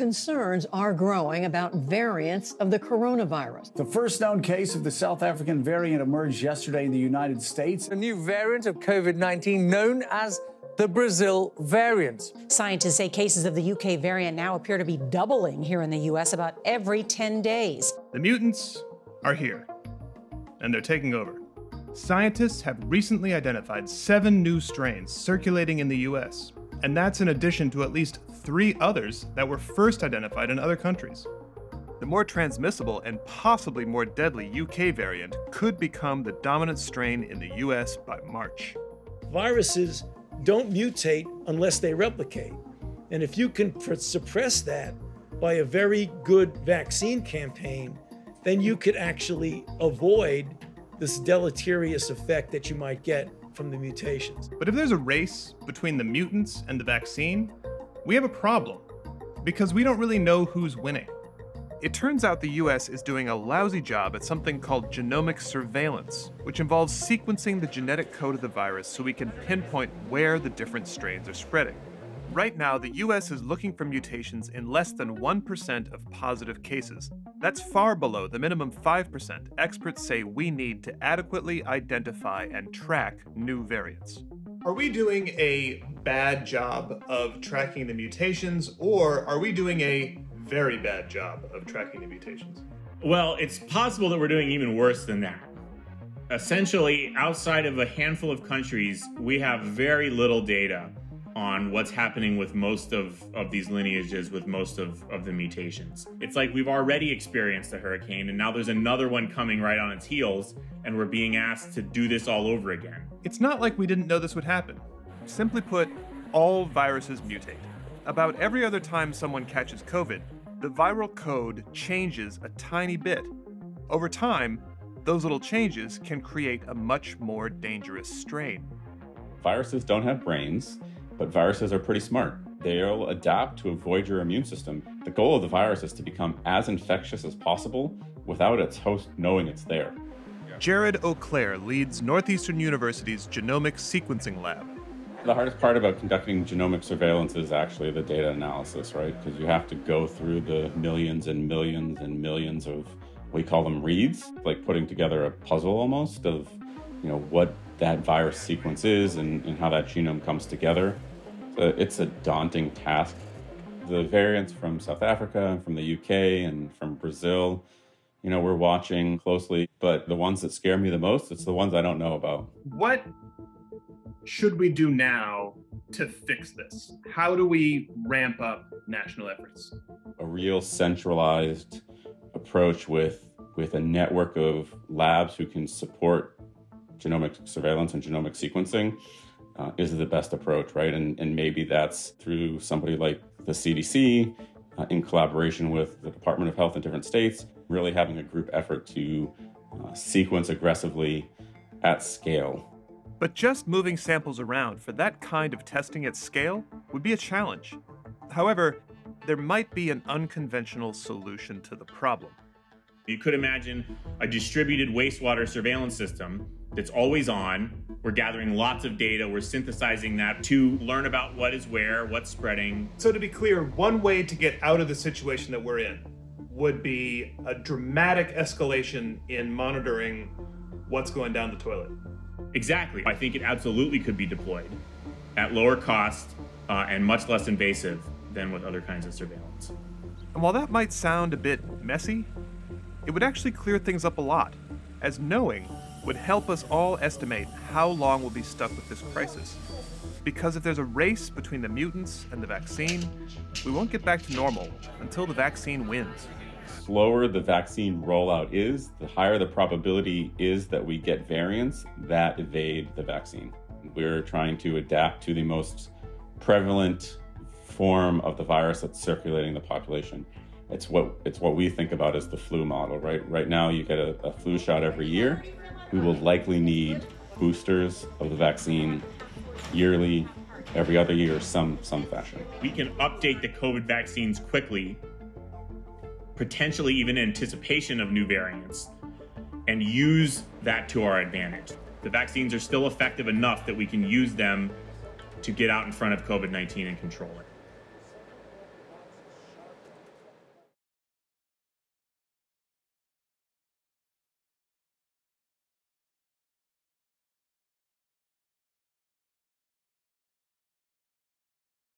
concerns are growing about variants of the coronavirus. The first known case of the South African variant emerged yesterday in the United States. A new variant of COVID 19 known as the Brazil variant. Scientists say cases of the UK variant now appear to be doubling here in the US about every 10 days. The mutants are here, and they're taking over. Scientists have recently identified seven new strains circulating in the US, and that's in addition to at least three others that were first identified in other countries. The more transmissible and possibly more deadly UK variant could become the dominant strain in the US by March. Viruses don't mutate unless they replicate. And if you can suppress that by a very good vaccine campaign, then you could actually avoid this deleterious effect that you might get from the mutations. But if there's a race between the mutants and the vaccine, we have a problem because we don't really know who's winning. It turns out the US is doing a lousy job at something called genomic surveillance, which involves sequencing the genetic code of the virus so we can pinpoint where the different strains are spreading. Right now, the US is looking for mutations in less than 1% of positive cases. That's far below the minimum 5% experts say we need to adequately identify and track new variants. Are we doing a bad job of tracking the mutations, or are we doing a very bad job of tracking the mutations? Well, it's possible that we're doing even worse than that. Essentially, outside of a handful of countries, we have very little data on what's happening with most of, of these lineages with most of, of the mutations. It's like we've already experienced a hurricane and now there's another one coming right on its heels and we're being asked to do this all over again. It's not like we didn't know this would happen. Simply put, all viruses mutate. About every other time someone catches COVID, the viral code changes a tiny bit. Over time, those little changes can create a much more dangerous strain. Viruses don't have brains, but viruses are pretty smart. They'll adapt to avoid your immune system. The goal of the virus is to become as infectious as possible without its host knowing it's there. Jared Auclair leads Northeastern University's Genomic Sequencing Lab. The hardest part about conducting genomic surveillance is actually the data analysis, right? Because you have to go through the millions and millions and millions of, we call them reads, like putting together a puzzle almost of, you know, what that virus sequence is and, and how that genome comes together it's a daunting task. The variants from South Africa, and from the UK, and from Brazil, you know, we're watching closely. But the ones that scare me the most, it's the ones I don't know about. What should we do now to fix this? How do we ramp up national efforts? A real centralized approach with with a network of labs who can support genomic surveillance and genomic sequencing uh, is the best approach, right? And, and maybe that's through somebody like the CDC uh, in collaboration with the Department of Health in different states, really having a group effort to uh, sequence aggressively at scale. But just moving samples around for that kind of testing at scale would be a challenge. However, there might be an unconventional solution to the problem. You could imagine a distributed wastewater surveillance system that's always on. We're gathering lots of data. We're synthesizing that to learn about what is where, what's spreading. So, to be clear, one way to get out of the situation that we're in would be a dramatic escalation in monitoring what's going down the toilet. Exactly. I think it absolutely could be deployed at lower cost uh, and much less invasive than with other kinds of surveillance. And while that might sound a bit messy, it would actually clear things up a lot, as knowing would help us all estimate how long we'll be stuck with this crisis. Because if there's a race between the mutants and the vaccine, we won't get back to normal until the vaccine wins. Slower the vaccine rollout is, the higher the probability is that we get variants that evade the vaccine. We're trying to adapt to the most prevalent form of the virus that's circulating the population. It's what it's what we think about as the flu model, right? Right now, you get a, a flu shot every year. We will likely need boosters of the vaccine yearly, every other year, some some fashion. We can update the COVID vaccines quickly, potentially even in anticipation of new variants, and use that to our advantage. The vaccines are still effective enough that we can use them to get out in front of COVID 19 and control it.